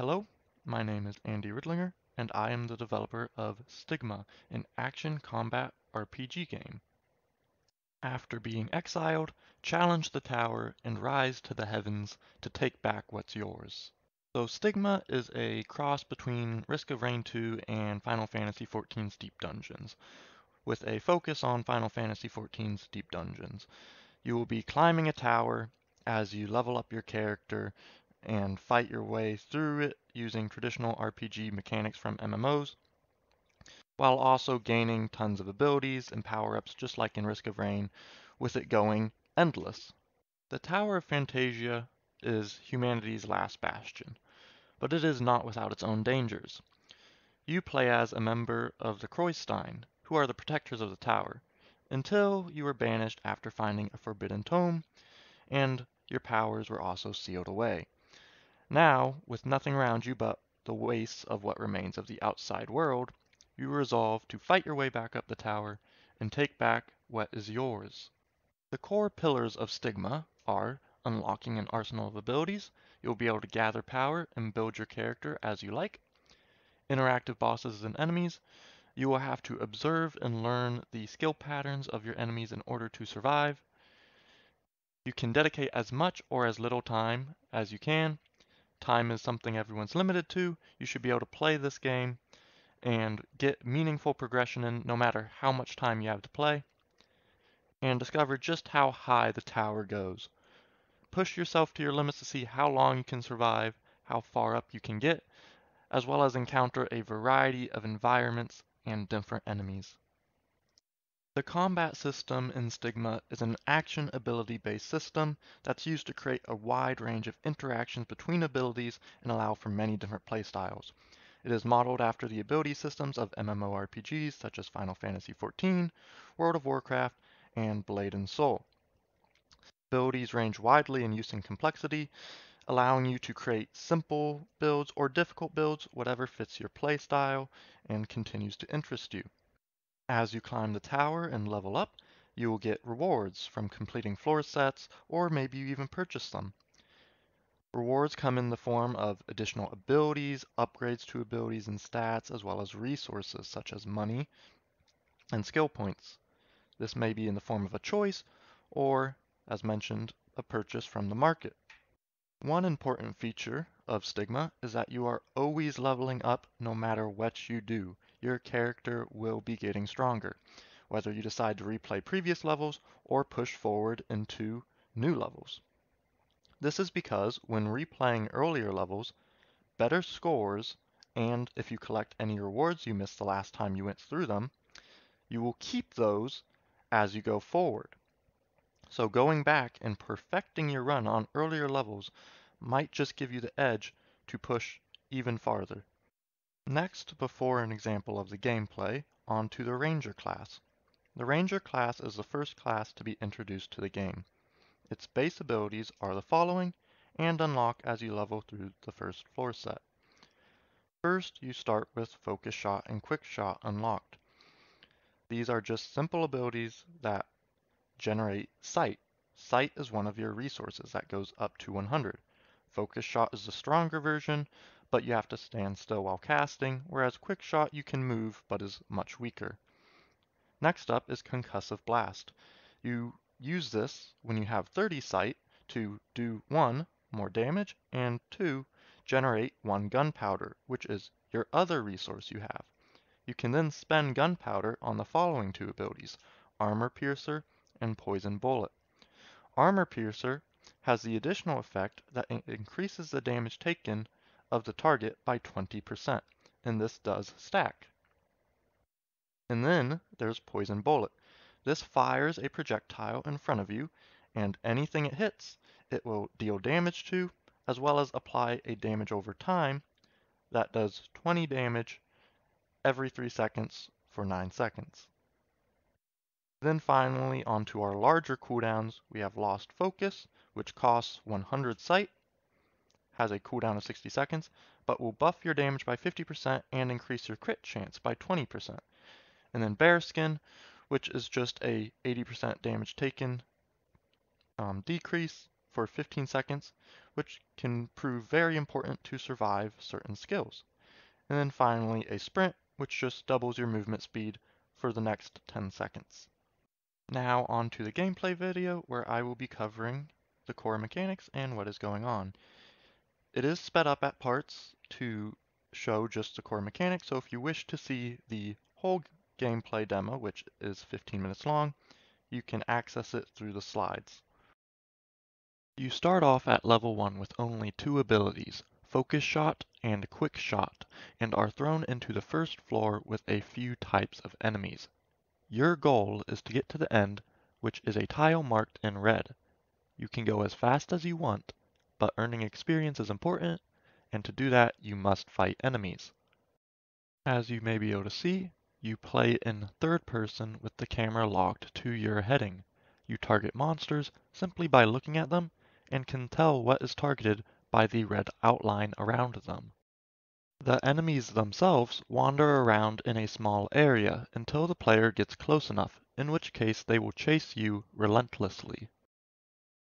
Hello, my name is Andy Riedlinger, and I am the developer of Stigma, an action combat RPG game. After being exiled, challenge the tower and rise to the heavens to take back what's yours. So Stigma is a cross between Risk of Rain 2 and Final Fantasy XIV's Deep Dungeons, with a focus on Final Fantasy XIV's Deep Dungeons. You will be climbing a tower as you level up your character and fight your way through it using traditional RPG mechanics from MMOs, while also gaining tons of abilities and power-ups just like in Risk of Rain, with it going endless. The Tower of Fantasia is humanity's last bastion, but it is not without its own dangers. You play as a member of the Kroystein, who are the protectors of the tower, until you were banished after finding a forbidden tome, and your powers were also sealed away. Now, with nothing around you but the wastes of what remains of the outside world, you resolve to fight your way back up the tower and take back what is yours. The core pillars of Stigma are unlocking an arsenal of abilities, you'll be able to gather power and build your character as you like. Interactive bosses and enemies, you will have to observe and learn the skill patterns of your enemies in order to survive. You can dedicate as much or as little time as you can time is something everyone's limited to. You should be able to play this game and get meaningful progression in no matter how much time you have to play, and discover just how high the tower goes. Push yourself to your limits to see how long you can survive, how far up you can get, as well as encounter a variety of environments and different enemies. The combat system in Stigma is an action ability based system that's used to create a wide range of interactions between abilities and allow for many different playstyles. It is modeled after the ability systems of MMORPGs such as Final Fantasy XIV, World of Warcraft, and Blade and Soul. Abilities range widely in use and complexity, allowing you to create simple builds or difficult builds, whatever fits your playstyle and continues to interest you. As you climb the tower and level up, you will get rewards from completing floor sets, or maybe you even purchase them. Rewards come in the form of additional abilities, upgrades to abilities and stats, as well as resources such as money and skill points. This may be in the form of a choice, or, as mentioned, a purchase from the market. One important feature of Stigma is that you are always leveling up no matter what you do your character will be getting stronger, whether you decide to replay previous levels or push forward into new levels. This is because when replaying earlier levels, better scores, and if you collect any rewards you missed the last time you went through them, you will keep those as you go forward. So going back and perfecting your run on earlier levels might just give you the edge to push even farther. Next, before an example of the gameplay, on to the Ranger class. The Ranger class is the first class to be introduced to the game. Its base abilities are the following, and unlock as you level through the first floor set. First, you start with Focus Shot and Quick Shot unlocked. These are just simple abilities that generate Sight. Sight is one of your resources that goes up to 100. Focus Shot is the stronger version, but you have to stand still while casting, whereas Quick Shot you can move but is much weaker. Next up is Concussive Blast. You use this when you have 30 sight to do 1. more damage, and 2. generate 1 gunpowder, which is your other resource you have. You can then spend gunpowder on the following two abilities, Armor Piercer and Poison Bullet. Armor Piercer has the additional effect that it increases the damage taken of the target by 20%, and this does stack. And then there's Poison Bullet. This fires a projectile in front of you, and anything it hits, it will deal damage to, as well as apply a damage over time that does 20 damage every 3 seconds for 9 seconds. Then finally, onto our larger cooldowns, we have Lost Focus, which costs 100 sight has a cooldown of 60 seconds, but will buff your damage by 50% and increase your crit chance by 20%. And then Bearskin, which is just a 80% damage taken um, decrease, for 15 seconds, which can prove very important to survive certain skills. And then finally a sprint, which just doubles your movement speed for the next 10 seconds. Now on to the gameplay video where I will be covering the core mechanics and what is going on. It is sped up at parts to show just the core mechanics, so if you wish to see the whole gameplay demo, which is 15 minutes long, you can access it through the slides. You start off at level 1 with only two abilities, Focus Shot and Quick Shot, and are thrown into the first floor with a few types of enemies. Your goal is to get to the end, which is a tile marked in red. You can go as fast as you want, but earning experience is important, and to do that you must fight enemies. As you may be able to see, you play in third person with the camera locked to your heading. You target monsters simply by looking at them and can tell what is targeted by the red outline around them. The enemies themselves wander around in a small area until the player gets close enough, in which case they will chase you relentlessly.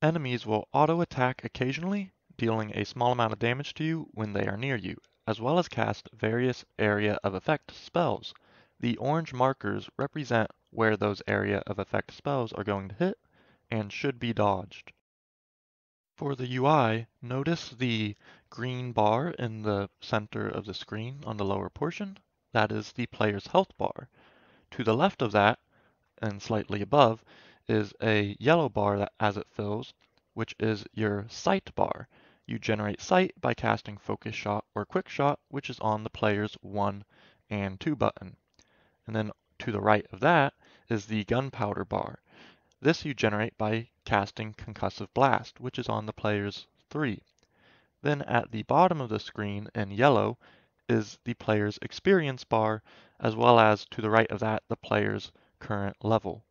Enemies will auto-attack occasionally, dealing a small amount of damage to you when they are near you, as well as cast various area of effect spells. The orange markers represent where those area of effect spells are going to hit and should be dodged. For the UI, notice the green bar in the center of the screen on the lower portion. That is the player's health bar. To the left of that, and slightly above, is a yellow bar that as it fills, which is your sight bar. You generate sight by casting focus shot or quick shot, which is on the player's 1 and 2 button. And then to the right of that is the gunpowder bar. This you generate by casting Concussive Blast, which is on the player's 3. Then at the bottom of the screen in yellow is the player's experience bar, as well as to the right of that the player's current level.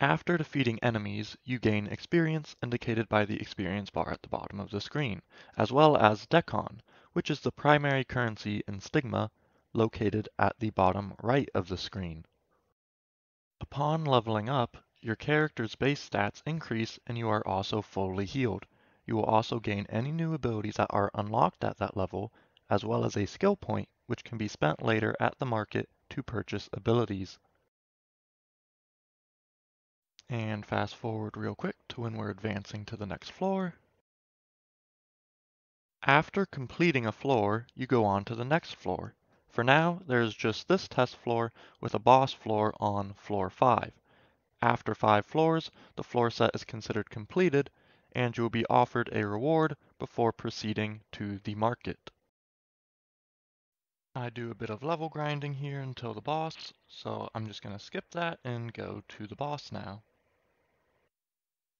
After defeating enemies, you gain experience indicated by the experience bar at the bottom of the screen, as well as Dekon, which is the primary currency in Stigma, located at the bottom right of the screen. Upon leveling up, your character's base stats increase and you are also fully healed. You will also gain any new abilities that are unlocked at that level, as well as a skill point, which can be spent later at the market to purchase abilities. And fast forward real quick to when we're advancing to the next floor. After completing a floor, you go on to the next floor. For now, there is just this test floor with a boss floor on floor 5. After 5 floors, the floor set is considered completed, and you will be offered a reward before proceeding to the market. I do a bit of level grinding here until the boss, so I'm just going to skip that and go to the boss now.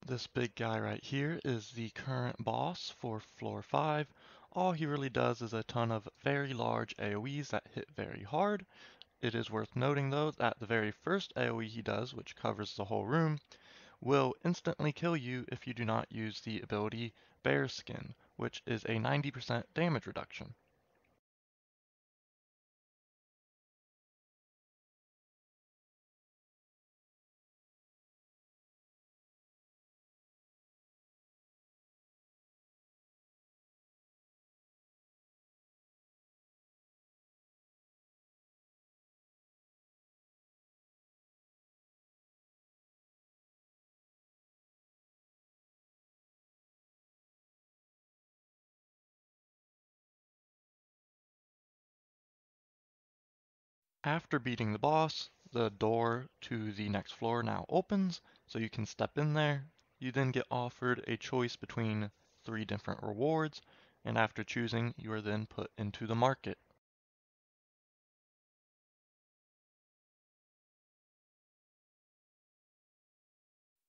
This big guy right here is the current boss for floor 5, all he really does is a ton of very large AoEs that hit very hard. It is worth noting though that the very first AoE he does, which covers the whole room, will instantly kill you if you do not use the ability Bear Skin, which is a 90% damage reduction. After beating the boss, the door to the next floor now opens, so you can step in there. You then get offered a choice between three different rewards, and after choosing, you are then put into the market.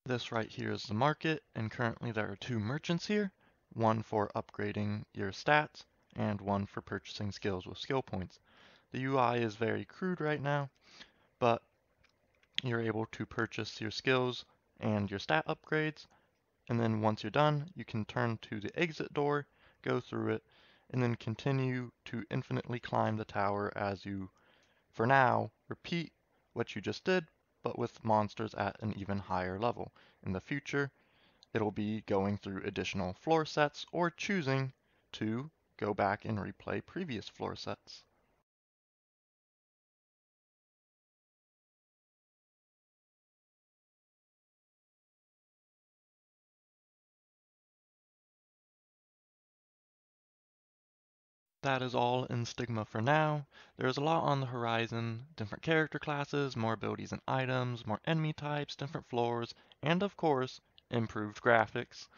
This right here is the market, and currently there are two merchants here, one for upgrading your stats, and one for purchasing skills with skill points. The UI is very crude right now, but you're able to purchase your skills and your stat upgrades. And then once you're done, you can turn to the exit door, go through it, and then continue to infinitely climb the tower as you, for now, repeat what you just did, but with monsters at an even higher level. In the future, It'll be going through additional floor sets or choosing to go back and replay previous floor sets. That is all in Stigma for now. There is a lot on the horizon, different character classes, more abilities and items, more enemy types, different floors, and of course, improved graphics.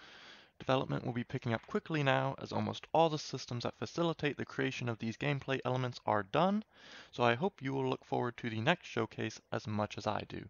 Development will be picking up quickly now as almost all the systems that facilitate the creation of these gameplay elements are done, so I hope you will look forward to the next showcase as much as I do.